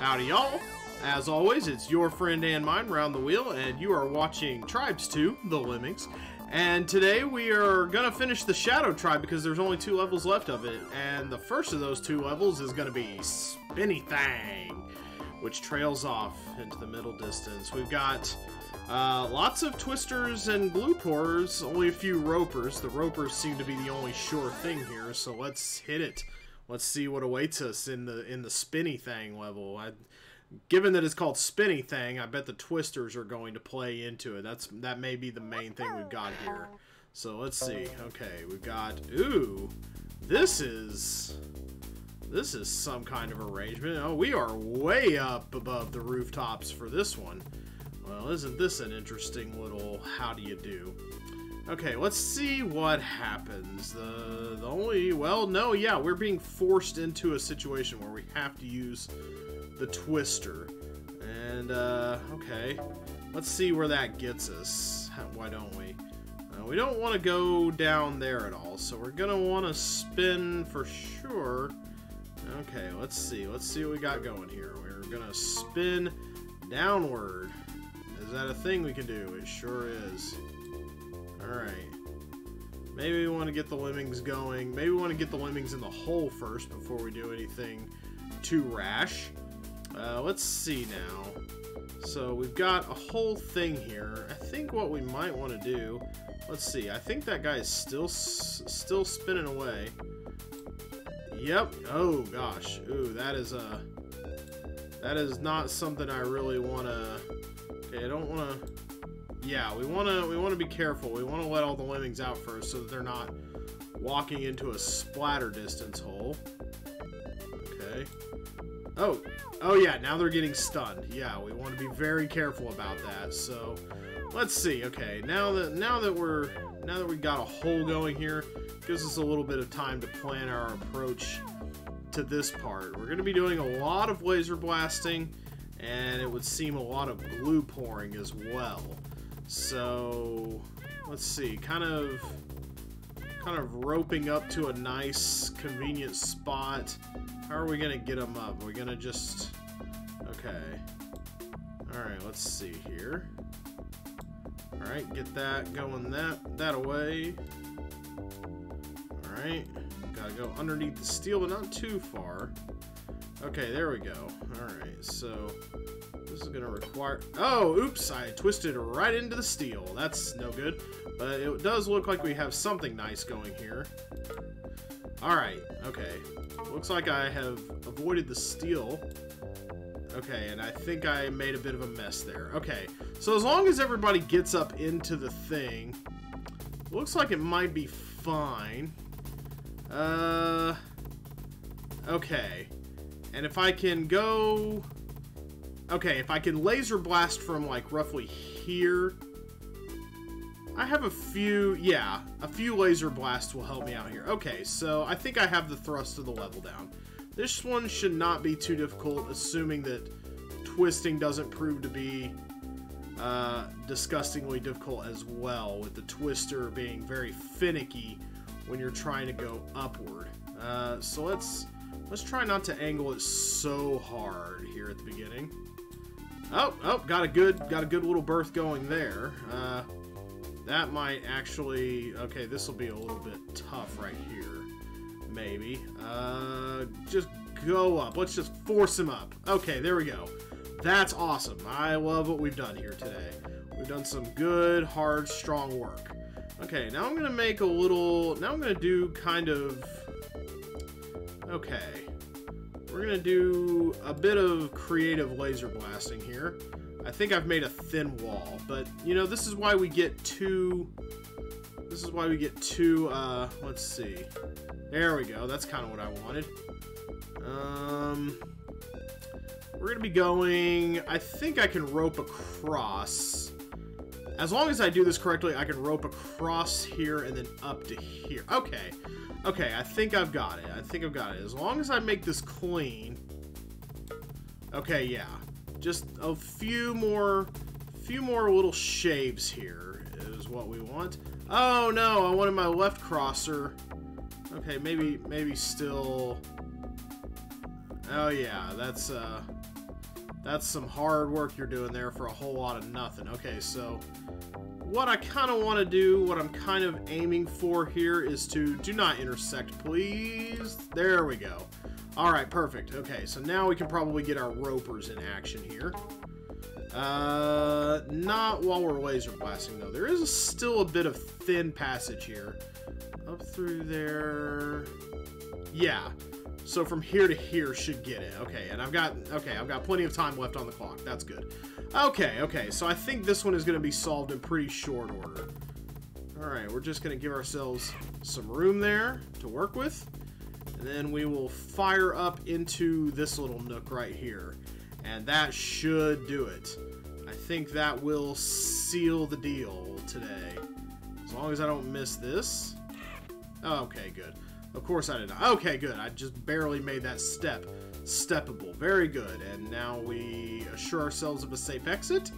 Howdy, y'all. As always, it's your friend and mine, Round the Wheel, and you are watching Tribes 2, The Lemmings. And today we are going to finish the Shadow Tribe because there's only two levels left of it. And the first of those two levels is going to be Spinny Thang, which trails off into the middle distance. We've got uh, lots of twisters and glue pours, only a few ropers. The ropers seem to be the only sure thing here, so let's hit it. Let's see what awaits us in the in the spinny thing level. I, given that it's called spinny thing, I bet the twisters are going to play into it. That's that may be the main thing we've got here. So let's see. Okay, we've got ooh, this is this is some kind of arrangement. Oh, we are way up above the rooftops for this one. Well, isn't this an interesting little how do you do? Okay, let's see what happens. The, the only... Well, no, yeah, we're being forced into a situation where we have to use the twister. And, uh, okay. Let's see where that gets us. Why don't we? Uh, we don't want to go down there at all, so we're going to want to spin for sure. Okay, let's see. Let's see what we got going here. We're going to spin downward. Is that a thing we can do? It sure is. Alright. Maybe we want to get the lemmings going. Maybe we want to get the lemmings in the hole first before we do anything too rash. Uh, let's see now. So we've got a whole thing here. I think what we might want to do... Let's see. I think that guy is still still spinning away. Yep. Oh, gosh. Ooh, that is a... That is not something I really want to... Okay, I don't want to... Yeah, we want to we want to be careful. We want to let all the lemmings out first so that they're not walking into a splatter distance hole. Okay. Oh, oh yeah, now they're getting stunned. Yeah, we want to be very careful about that. So, let's see. Okay, now that now that we're now that we got a hole going here, gives us a little bit of time to plan our approach to this part. We're going to be doing a lot of laser blasting, and it would seem a lot of glue pouring as well. So, let's see, kind of kind of roping up to a nice, convenient spot. How are we going to get them up? Are we going to just... Okay. Alright, let's see here. Alright, get that going that, that away. Alright. Gotta go underneath the steel, but not too far. Okay, there we go. Alright, so this is going to require... Oh, oops, I twisted right into the steel. That's no good. But it does look like we have something nice going here. Alright, okay. Looks like I have avoided the steel. Okay, and I think I made a bit of a mess there. Okay, so as long as everybody gets up into the thing, looks like it might be fine. Uh, okay. And if I can go Okay, if I can laser blast from, like, roughly here... I have a few... Yeah, a few laser blasts will help me out here. Okay, so I think I have the thrust of the level down. This one should not be too difficult, assuming that twisting doesn't prove to be uh, disgustingly difficult as well, with the twister being very finicky when you're trying to go upward. Uh, so let's let's try not to angle it so hard here at the beginning. Oh, oh, got a good, got a good little berth going there. Uh, that might actually, okay, this will be a little bit tough right here, maybe. Uh, just go up. Let's just force him up. Okay, there we go. That's awesome. I love what we've done here today. We've done some good, hard, strong work. Okay, now I'm going to make a little, now I'm going to do kind of, okay. We're to do a bit of creative laser blasting here. I think I've made a thin wall, but, you know, this is why we get two... This is why we get two, uh, let's see. There we go. That's kind of what I wanted. Um, we're to be going... I think I can rope across. As long as I do this correctly, I can rope across here and then up to here. Okay. Okay, I think I've got it. I think I've got it. As long as I make this clean... Okay, yeah. Just a few more... few more little shaves here is what we want. Oh, no! I wanted my left crosser. Okay, maybe, maybe still... Oh, yeah, that's, uh... That's some hard work you're doing there for a whole lot of nothing. Okay, so what I kind of want to do, what I'm kind of aiming for here is to do not intersect, please. There we go. All right, perfect. Okay, so now we can probably get our ropers in action here. Uh, not while we're laser blasting, though. There is still a bit of thin passage here. Up through there. Yeah. So from here to here should get it. Okay, and I've got, okay, I've got plenty of time left on the clock. That's good. Okay, okay, so I think this one is going to be solved in pretty short order. Alright, we're just going to give ourselves some room there to work with. And then we will fire up into this little nook right here. And that should do it. I think that will seal the deal today. As long as I don't miss this. Okay, good. Of course I did not. Okay, good. I just barely made that step. Steppable. Very good. And now we assure ourselves of a safe exit.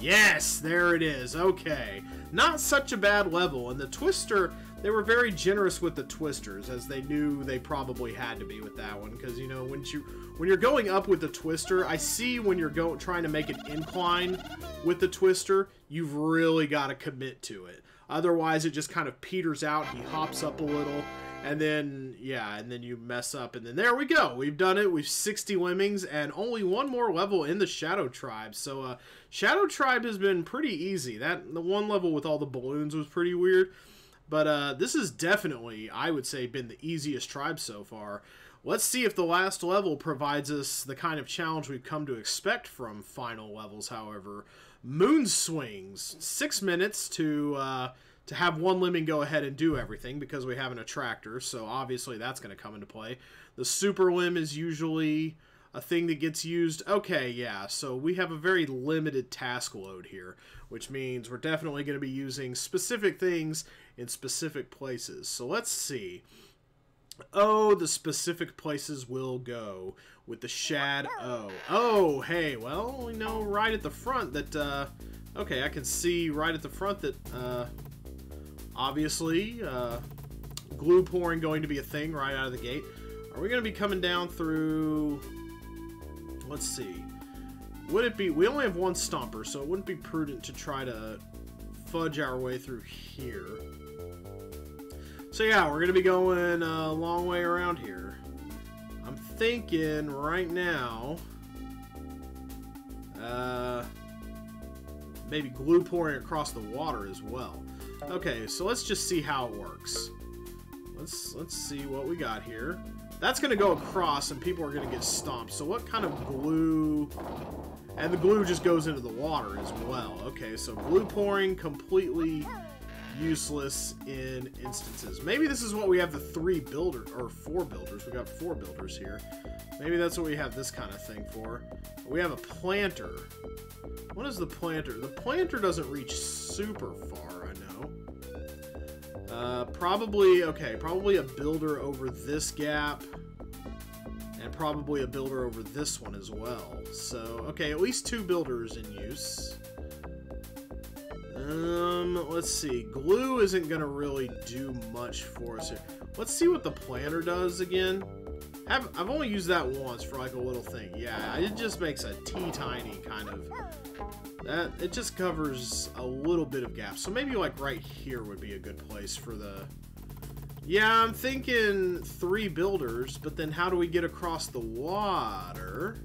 Yes, there it is. Okay. Not such a bad level. And the twister, they were very generous with the twisters, as they knew they probably had to be with that one. Because, you know, when, you, when you're going up with the twister, I see when you're go, trying to make an incline with the twister, you've really got to commit to it. Otherwise, it just kind of peters out. He hops up a little and then, yeah, and then you mess up, and then there we go. We've done it. We've 60 lemmings, and only one more level in the Shadow Tribe. So, uh, Shadow Tribe has been pretty easy. That The one level with all the balloons was pretty weird. But uh, this has definitely, I would say, been the easiest tribe so far. Let's see if the last level provides us the kind of challenge we've come to expect from final levels, however. Moon Swings. Six minutes to... Uh, to have one lemming go ahead and do everything because we have an attractor, so obviously that's going to come into play. The super limb is usually a thing that gets used. Okay, yeah, so we have a very limited task load here, which means we're definitely going to be using specific things in specific places. So let's see. Oh, the specific places will go with the Shad O. Oh, hey, well, we know right at the front that, uh, okay, I can see right at the front that, uh, Obviously, uh, glue pouring going to be a thing right out of the gate. Are we going to be coming down through... Let's see. Would it be... We only have one stomper, so it wouldn't be prudent to try to fudge our way through here. So yeah, we're going to be going a long way around here. I'm thinking right now... Uh, maybe glue pouring across the water as well. Okay, so let's just see how it works. Let's let's see what we got here. That's going to go across and people are going to get stomped. So what kind of glue... And the glue just goes into the water as well. Okay, so glue pouring completely useless in instances. Maybe this is what we have the three builder or four builders. We got four builders here. Maybe that's what we have this kind of thing for. We have a planter. What is the planter? The planter doesn't reach super far. Uh, probably, okay, probably a builder over this gap. And probably a builder over this one as well. So, okay, at least two builders in use. Um, let's see. Glue isn't going to really do much for us here. Let's see what the planter does again. I've, I've only used that once for like a little thing. Yeah, it just makes a tea-tiny kind of... That It just covers a little bit of gap. So maybe like right here would be a good place for the... Yeah, I'm thinking three builders, but then how do we get across the water?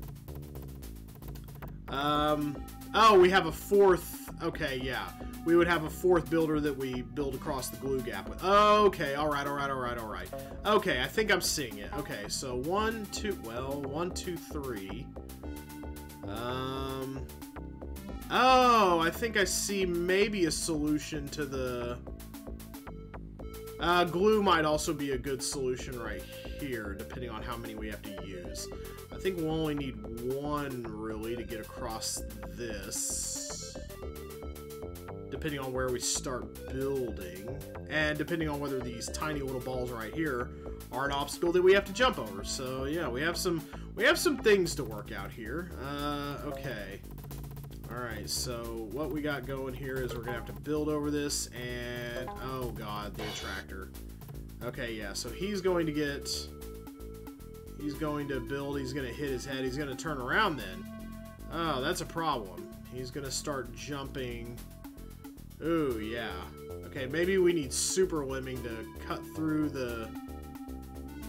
Um, oh, we have a fourth... Okay, yeah we would have a fourth builder that we build across the glue gap with. Okay, alright, alright, alright, alright. Okay, I think I'm seeing it. Okay, so one, two, well, one, two, three. Um, oh, I think I see maybe a solution to the... Uh, glue might also be a good solution right here, depending on how many we have to use. I think we'll only need one, really, to get across this depending on where we start building, and depending on whether these tiny little balls right here are an obstacle that we have to jump over. So yeah, we have some we have some things to work out here. Uh, okay. Alright, so what we got going here is we're going to have to build over this, and, oh god, the attractor. Okay, yeah, so he's going to get, he's going to build, he's going to hit his head, he's going to turn around then. Oh, that's a problem. He's gonna start jumping. Ooh, yeah. Okay, maybe we need super lemming to cut through the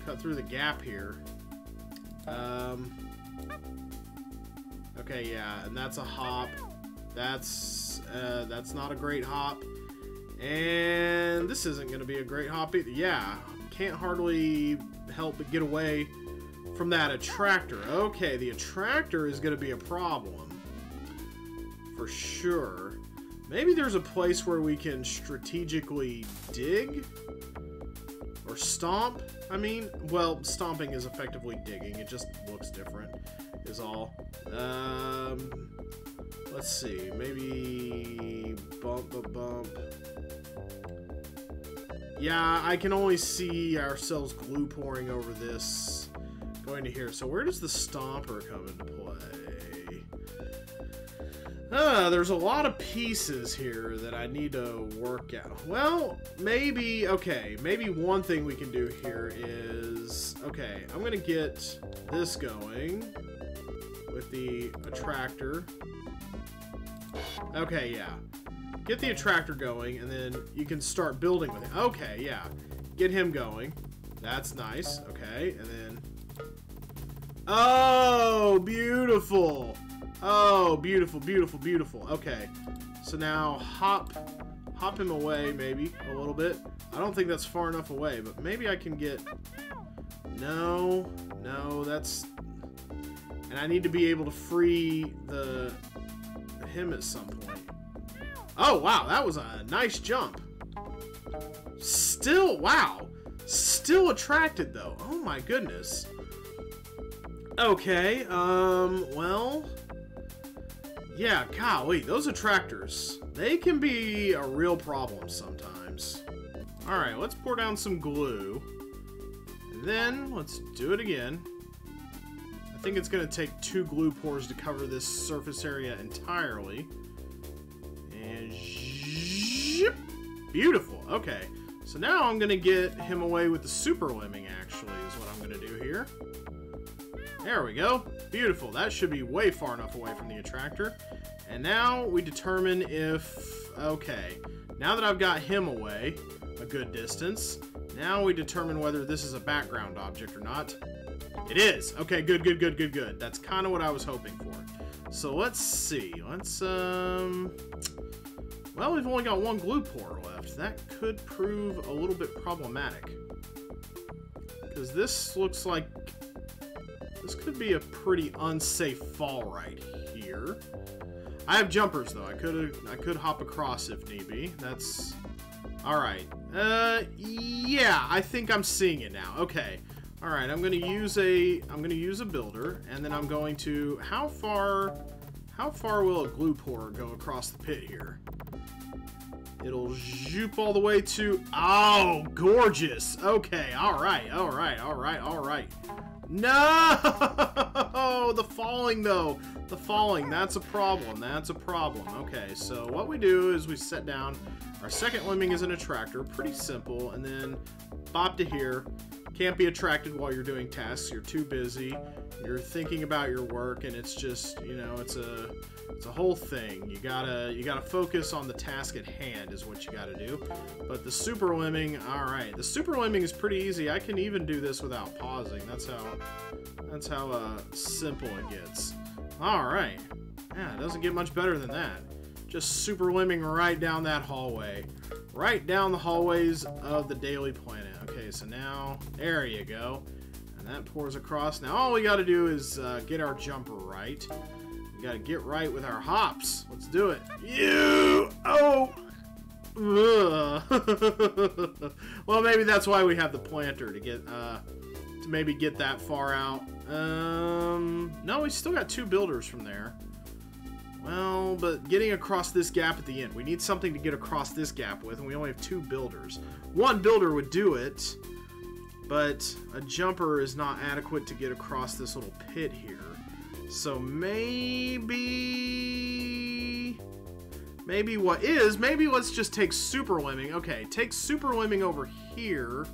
cut through the gap here. Um. Okay, yeah, and that's a hop. That's uh, that's not a great hop. And this isn't going to be a great hop either. Yeah, can't hardly help but get away from that attractor. Okay, the attractor is going to be a problem. For sure. Maybe there's a place where we can strategically dig? Or stomp? I mean, well, stomping is effectively digging. It just looks different, is all. Um, let's see. Maybe bump, bump, bump. Yeah, I can only see ourselves glue pouring over this going to here. So where does the stomper come into play? Uh, there's a lot of pieces here that I need to work out. Well, maybe, okay, maybe one thing we can do here is, okay, I'm going to get this going with the attractor. Okay, yeah get the attractor going, and then you can start building with it. Okay, yeah. Get him going. That's nice. Okay, and then... Oh, beautiful. Oh, beautiful, beautiful, beautiful. Okay, so now hop, hop him away, maybe, a little bit. I don't think that's far enough away, but maybe I can get... No, no, that's... And I need to be able to free the him at some point. Oh, wow, that was a nice jump. Still, wow. Still attracted, though. Oh, my goodness. Okay, um, well... Yeah, golly, those attractors, they can be a real problem sometimes. Alright, let's pour down some glue. And then, let's do it again. I think it's going to take two glue pours to cover this surface area entirely. Beautiful. Okay. So now I'm going to get him away with the super lemming, actually, is what I'm going to do here. There we go. Beautiful. That should be way far enough away from the attractor. And now we determine if... Okay. Now that I've got him away a good distance, now we determine whether this is a background object or not. It is. Okay, good, good, good, good, good. That's kind of what I was hoping for. So let's see. Let's, um... Well, we've only got one glue pour left. That could prove a little bit problematic. Because this looks like... This could be a pretty unsafe fall right here. I have jumpers, though. I could I could hop across if need be. That's... Alright. Uh, yeah, I think I'm seeing it now. Okay. Alright, I'm going to use a... I'm going to use a builder, and then I'm going to... How far... How far will a glue pour go across the pit here? It'll zoop all the way to... Oh, gorgeous. Okay, all right, all right, all right, all right. No! Oh, The falling, though. The falling, that's a problem. That's a problem. Okay, so what we do is we set down our second lemming is an attractor. Pretty simple. And then bop to here. Can't be attracted while you're doing tasks. You're too busy. You're thinking about your work, and it's just, you know, it's a it's a whole thing. You gotta you gotta focus on the task at hand is what you gotta do. But the super lemming, all right, the super lemming is pretty easy. I can even do this without pausing. That's how that's how uh, simple it gets. All right, yeah, it doesn't get much better than that. Just super lemming right down that hallway, right down the hallways of the Daily Planet. Okay, so now there you go. That pours across. Now all we got to do is uh, get our jumper right. We gotta get right with our hops. Let's do it. You! Oh! well, maybe that's why we have the planter to get, uh, to maybe get that far out. Um, no, we still got two builders from there. Well, but getting across this gap at the end. We need something to get across this gap with, and we only have two builders. One builder would do it, but a jumper is not adequate to get across this little pit here. So maybe... Maybe what is, maybe let's just take Super Lemming. Okay, take Super Lemming over here.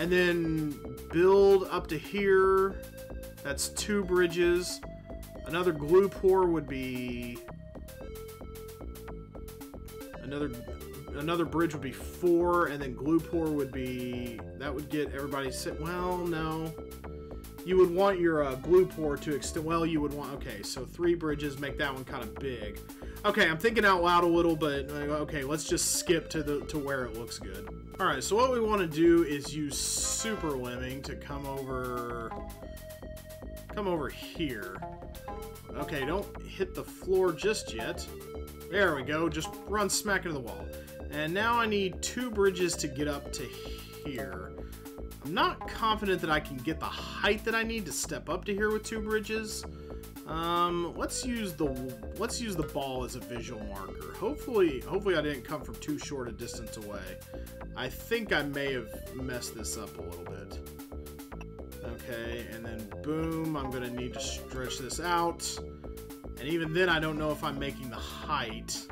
And then build up to here. That's two bridges. Another glue pour would be another another bridge would be four, and then glue pour would be that would get everybody sit. Well, no, you would want your uh, glue pour to extend. Well, you would want okay, so three bridges make that one kind of big. Okay, I'm thinking out loud a little, but okay, let's just skip to the to where it looks good. All right, so what we want to do is use super lemming to come over come over here. Okay, don't hit the floor just yet. There we go, just run smack into the wall. And now I need two bridges to get up to here. I'm not confident that I can get the height that I need to step up to here with two bridges. Um, let's use the let's use the ball as a visual marker. Hopefully, hopefully I didn't come from too short a distance away. I think I may have messed this up a little bit. Okay, and then boom, I'm gonna need to stretch this out. And even then, I don't know if I'm making the height.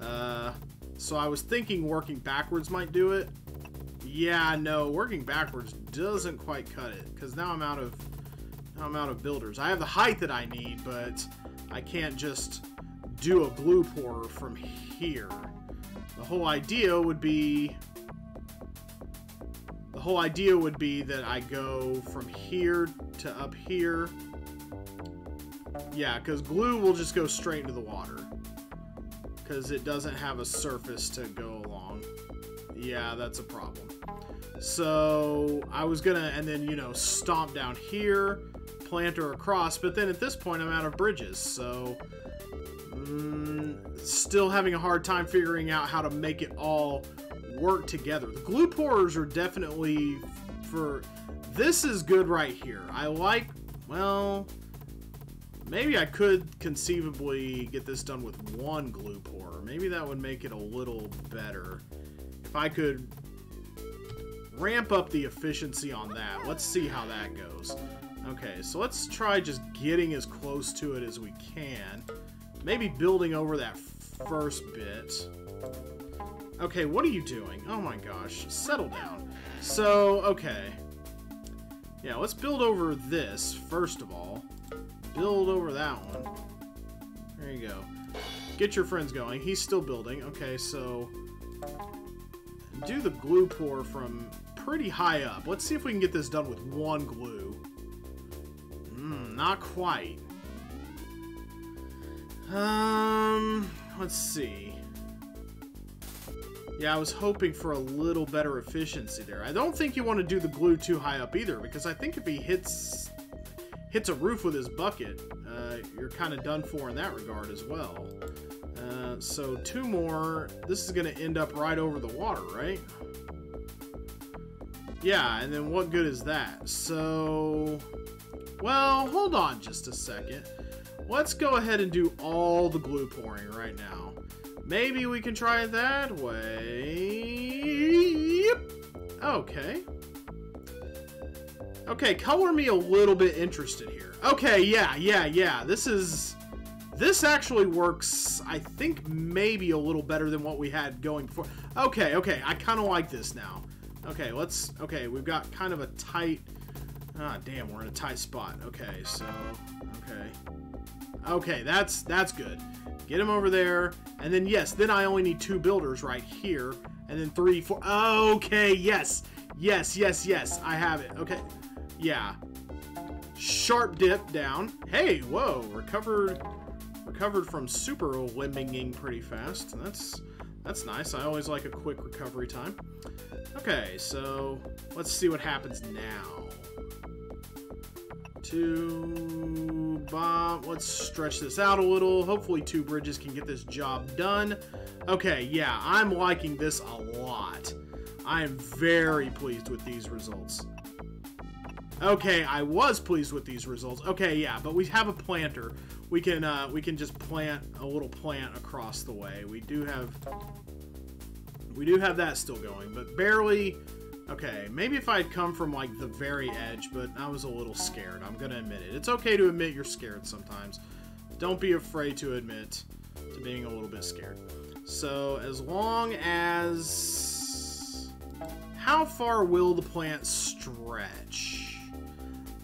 Uh, so I was thinking working backwards might do it. Yeah, no, working backwards doesn't quite cut it because now I'm out of I'm out of builders. I have the height that I need, but I can't just do a glue pour from here. The whole idea would be the whole idea would be that I go from here to up here. Yeah, because glue will just go straight into the water because it doesn't have a surface to go along. Yeah, that's a problem. So I was gonna, and then, you know, stomp down here, plant her across, but then at this point I'm out of bridges, so mm, still having a hard time figuring out how to make it all work together. The glue pourers are definitely for, this is good right here. I like, well, Maybe I could conceivably get this done with one glue pour. Maybe that would make it a little better. If I could ramp up the efficiency on that. Let's see how that goes. Okay, so let's try just getting as close to it as we can. Maybe building over that first bit. Okay, what are you doing? Oh my gosh, settle down. So, okay. Yeah, let's build over this, first of all build over that one. There you go. Get your friends going. He's still building. Okay, so do the glue pour from pretty high up. Let's see if we can get this done with one glue. Hmm, not quite. Um, let's see. Yeah, I was hoping for a little better efficiency there. I don't think you want to do the glue too high up either, because I think if he hits hits a roof with his bucket, uh, you're kind of done for in that regard as well. Uh, so two more. This is going to end up right over the water, right? Yeah, and then what good is that? So, well, hold on just a second. Let's go ahead and do all the glue pouring right now. Maybe we can try it that way. Okay. Okay, color me a little bit interested here. Okay, yeah, yeah, yeah. This is... This actually works, I think, maybe a little better than what we had going before. Okay, okay, I kind of like this now. Okay, let's... Okay, we've got kind of a tight... Ah, damn, we're in a tight spot. Okay, so... Okay. Okay, that's that's good. Get him over there. And then, yes, then I only need two builders right here. And then three, four... Okay, yes. Yes, yes, yes. I have it. Okay. Yeah. Sharp dip down. Hey, whoa, recovered recovered from super lemminging pretty fast. That's that's nice. I always like a quick recovery time. Okay, so let's see what happens now. Two bomb. Let's stretch this out a little. Hopefully two bridges can get this job done. Okay, yeah, I'm liking this a lot. I am very pleased with these results. Okay, I was pleased with these results. Okay, yeah, but we have a planter. We can uh, we can just plant a little plant across the way. We do have we do have that still going, but barely. Okay, maybe if I'd come from like the very edge, but I was a little scared. I'm gonna admit it. It's okay to admit you're scared sometimes. Don't be afraid to admit to being a little bit scared. So as long as how far will the plant stretch?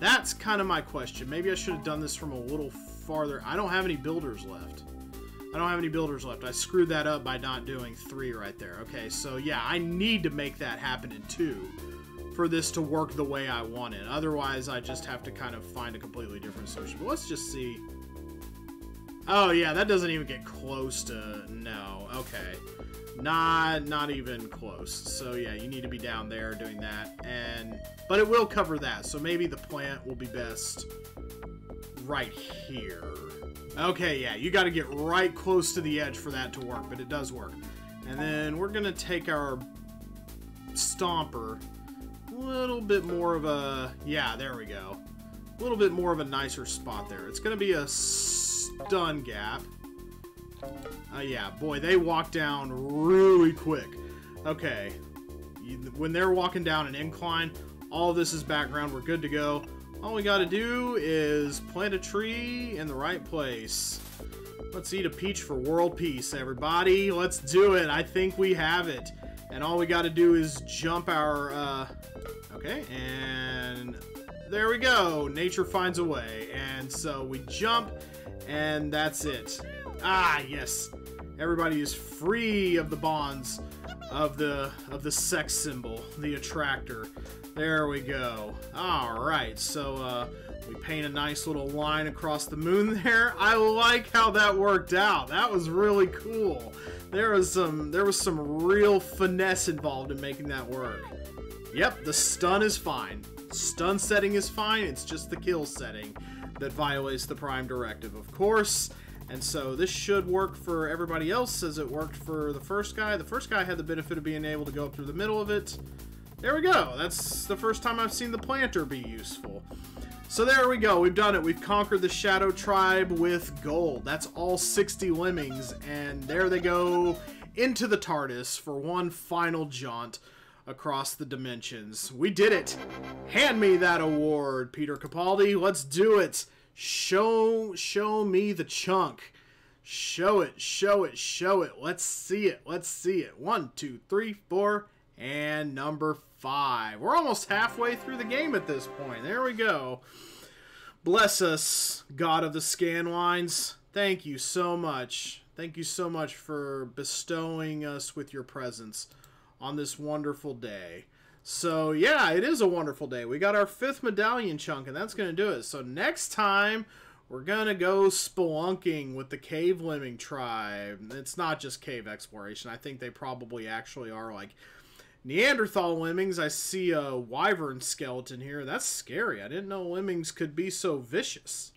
That's kind of my question. Maybe I should have done this from a little farther. I don't have any builders left. I don't have any builders left. I screwed that up by not doing three right there. Okay, so yeah, I need to make that happen in two for this to work the way I want it. Otherwise, I just have to kind of find a completely different solution. But let's just see. Oh, yeah, that doesn't even get close to... No, okay. Not, not even close. So, yeah, you need to be down there doing that. and But it will cover that, so maybe the plant will be best right here. Okay, yeah, you got to get right close to the edge for that to work, but it does work. And then we're going to take our stomper a little bit more of a... Yeah, there we go. A little bit more of a nicer spot there. It's going to be a stun gap. Uh, yeah, boy, they walk down really quick. Okay, when they're walking down an incline, all this is background. We're good to go. All we got to do is plant a tree in the right place. Let's eat a peach for world peace, everybody. Let's do it. I think we have it. And all we got to do is jump our... Uh, okay, and there we go. Nature finds a way. And so we jump, and that's it. Ah, yes. Everybody is free of the bonds of the of the sex symbol, the attractor. There we go. All right, so uh, we paint a nice little line across the moon there. I like how that worked out. That was really cool. There was some there was some real finesse involved in making that work. Yep, the stun is fine. Stun setting is fine. It's just the kill setting that violates the prime directive, of course. And so this should work for everybody else as it worked for the first guy. The first guy had the benefit of being able to go up through the middle of it. There we go. That's the first time I've seen the planter be useful. So there we go. We've done it. We've conquered the Shadow Tribe with gold. That's all 60 lemmings. And there they go into the TARDIS for one final jaunt across the dimensions. We did it. Hand me that award, Peter Capaldi. Let's do it. Show show me the chunk. Show it, show it, show it. Let's see it. Let's see it. One, two, three, four, and number five. We're almost halfway through the game at this point. There we go. Bless us, God of the scan Scanlines. Thank you so much. Thank you so much for bestowing us with your presence on this wonderful day. So, yeah, it is a wonderful day. We got our fifth medallion chunk, and that's going to do it. So, next time, we're going to go spelunking with the Cave Lemming tribe. It's not just cave exploration. I think they probably actually are like Neanderthal lemmings. I see a wyvern skeleton here. That's scary. I didn't know lemmings could be so vicious.